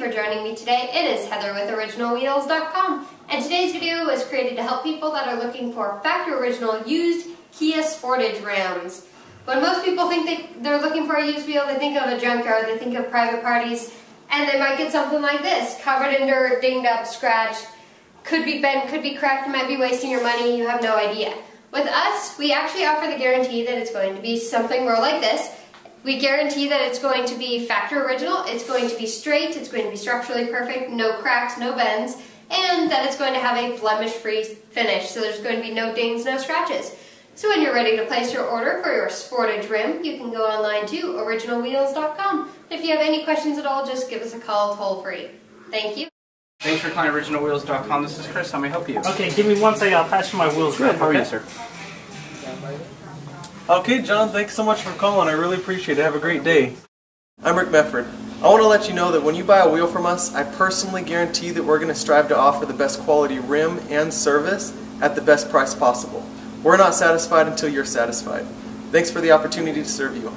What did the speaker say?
for joining me today. It is Heather with OriginalWheels.com and today's video was created to help people that are looking for factory original used Kia Sportage Rims. When most people think they, they're looking for a used wheel, they think of a junkyard, they think of private parties, and they might get something like this, covered in dirt, dinged up, scratched, could be bent, could be cracked, might be wasting your money, you have no idea. With us, we actually offer the guarantee that it's going to be something more like this, we guarantee that it's going to be factory original, it's going to be straight, it's going to be structurally perfect, no cracks, no bends, and that it's going to have a blemish-free finish, so there's going to be no dings, no scratches. So when you're ready to place your order for your Sportage rim, you can go online to originalwheels.com. If you have any questions at all, just give us a call toll free. Thank you. Thanks for calling originalwheels.com. This is Chris. How may I help you? Okay, give me one second. I'll pass you my wheels. Good. How are okay? you, sir? Okay, John, thanks so much for calling. I really appreciate it. Have a great day. I'm Rick Mefford. I want to let you know that when you buy a wheel from us, I personally guarantee that we're going to strive to offer the best quality rim and service at the best price possible. We're not satisfied until you're satisfied. Thanks for the opportunity to serve you.